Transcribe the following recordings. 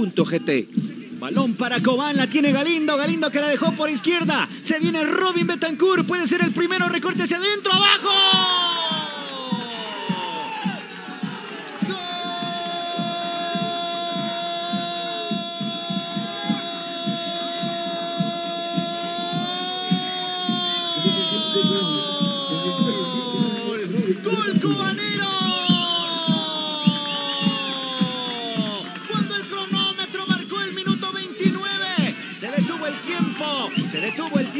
Punto. Balón para Cobán, la tiene Galindo, Galindo que la dejó por izquierda. Se viene Robin Betancourt, puede ser el primero, recorte hacia adentro, abajo.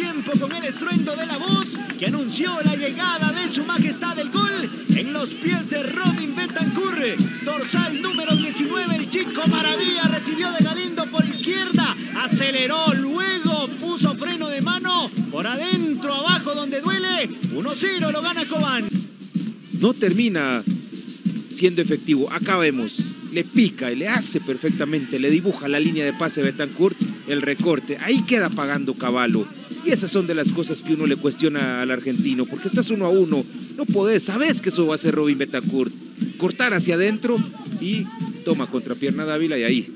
Tiempo con el estruendo de la voz que anunció la llegada de su majestad el gol en los pies de Robin Betancourt. Dorsal número 19, el chico maravilla recibió de Galindo por izquierda, aceleró, luego puso freno de mano por adentro, abajo donde duele. 1-0 lo gana Cobán. No termina siendo efectivo. Acá vemos, le pica y le hace perfectamente, le dibuja la línea de pase Betancourt, el recorte. Ahí queda pagando Caballo. Y esas son de las cosas que uno le cuestiona al argentino, porque estás uno a uno, no podés, sabes que eso va a ser Robin Betancourt. Cortar hacia adentro y toma contra pierna Dávila y ahí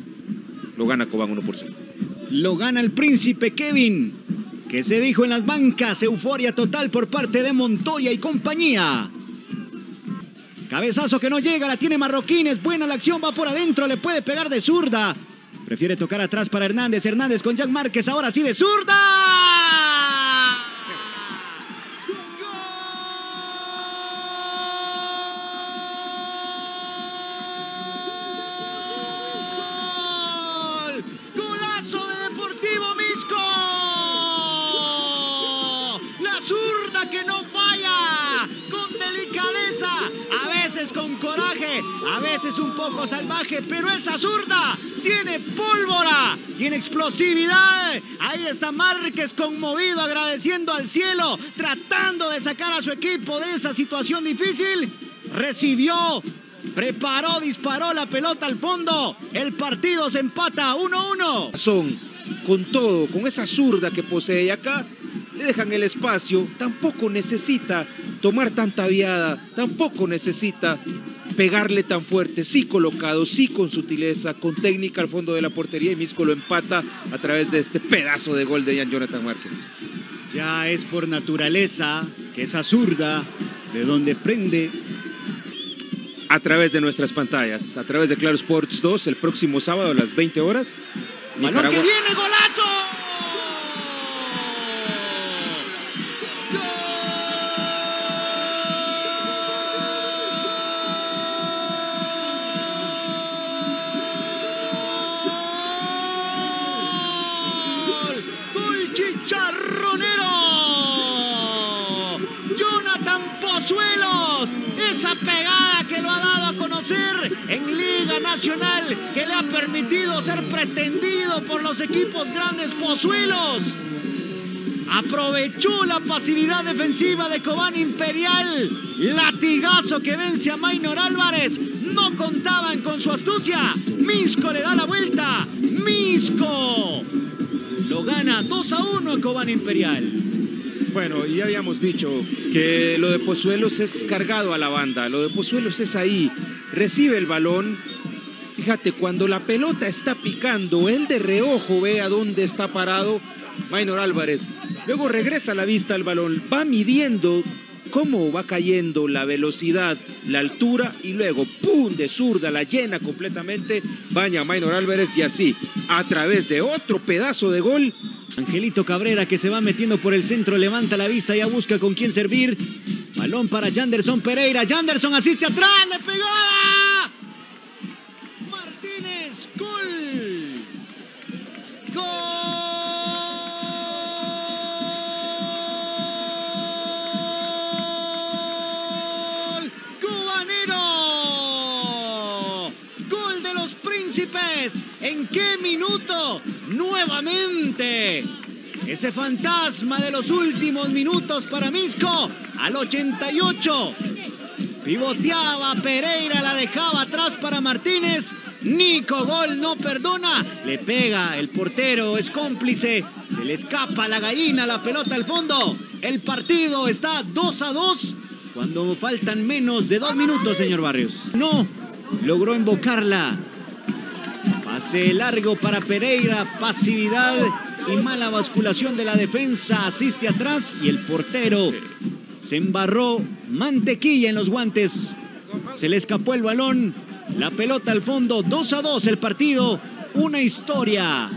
lo gana Cobán 1 por 0. Lo gana el príncipe Kevin, que se dijo en las bancas, euforia total por parte de Montoya y compañía. Cabezazo que no llega, la tiene Marroquín, buena la acción, va por adentro, le puede pegar de zurda. Prefiere tocar atrás para Hernández, Hernández con Jack Márquez, ahora sí de zurda. A veces un poco salvaje, pero esa zurda tiene pólvora, tiene explosividad. Ahí está Márquez conmovido, agradeciendo al cielo, tratando de sacar a su equipo de esa situación difícil. Recibió, preparó, disparó la pelota al fondo. El partido se empata 1-1. Son con todo, con esa zurda que posee acá le dejan el espacio, tampoco necesita tomar tanta viada, tampoco necesita pegarle tan fuerte, sí colocado, sí con sutileza, con técnica al fondo de la portería y Misco lo empata a través de este pedazo de gol de Ian Jonathan Márquez. Ya es por naturaleza que esa zurda, de donde prende, A través de nuestras pantallas, a través de Claro Sports 2, el próximo sábado a las 20 horas. balón que Nicaragua- viene, golazo. Pozuelos, esa pegada que lo ha dado a conocer en Liga Nacional, que le ha permitido ser pretendido por los equipos grandes Pozuelos. Aprovechó la pasividad defensiva de Cobán Imperial. Latigazo que vence a Maynor Álvarez. No contaban con su astucia. Misco le da la vuelta. Misco lo gana 2 a 1 a Cobán Imperial. Bueno, ya habíamos dicho que lo de Pozuelos es cargado a la banda, lo de Pozuelos es ahí, recibe el balón. Fíjate, cuando la pelota está picando, él de reojo ve a dónde está parado Maynor Álvarez. Luego regresa la vista al balón, va midiendo cómo va cayendo la velocidad, la altura y luego, ¡pum! de zurda, la llena completamente, baña a Maynor Álvarez y así, a través de otro pedazo de gol, Angelito Cabrera que se va metiendo por el centro, levanta la vista, ya busca con quién servir. Balón para Janderson Pereira. Janderson asiste atrás, le pegaba. ¿En qué minuto? Nuevamente. Ese fantasma de los últimos minutos para Misco al 88. Pivoteaba Pereira, la dejaba atrás para Martínez. Nico Gol no perdona. Le pega el portero, es cómplice. Se le escapa la gallina, la pelota al fondo. El partido está 2 a 2 cuando faltan menos de dos minutos, señor Barrios. No, logró invocarla. Pase largo para Pereira, pasividad y mala basculación de la defensa. Asiste atrás y el portero se embarró mantequilla en los guantes. Se le escapó el balón. La pelota al fondo, 2 a 2 el partido. Una historia